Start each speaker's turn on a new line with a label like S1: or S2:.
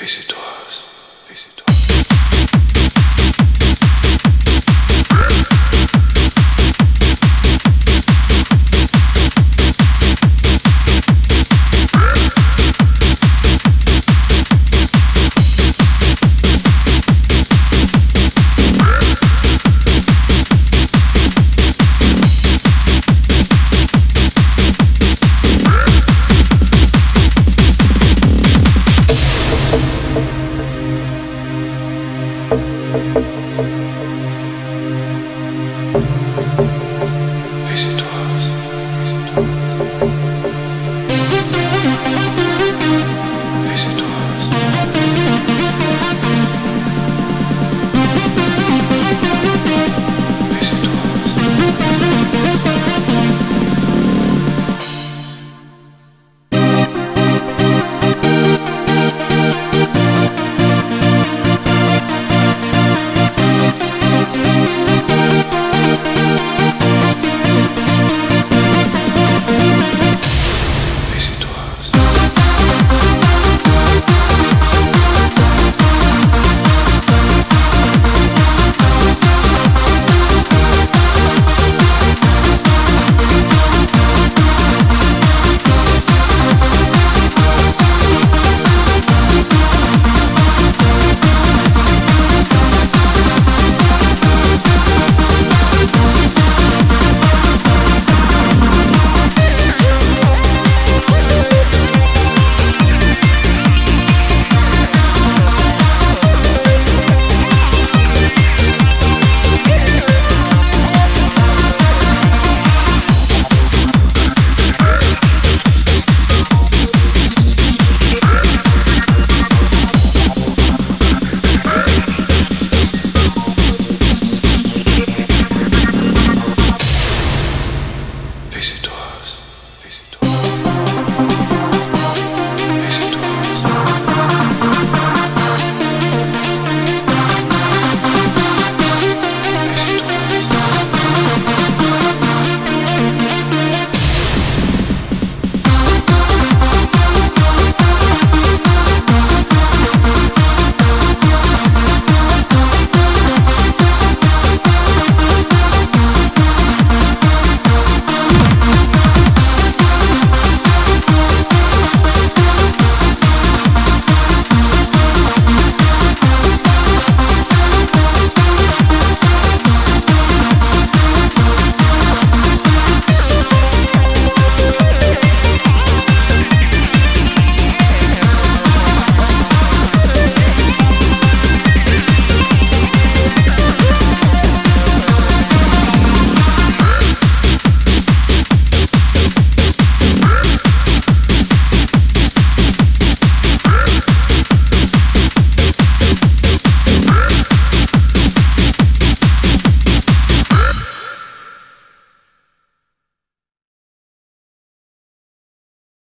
S1: Visitors. Visitors. Música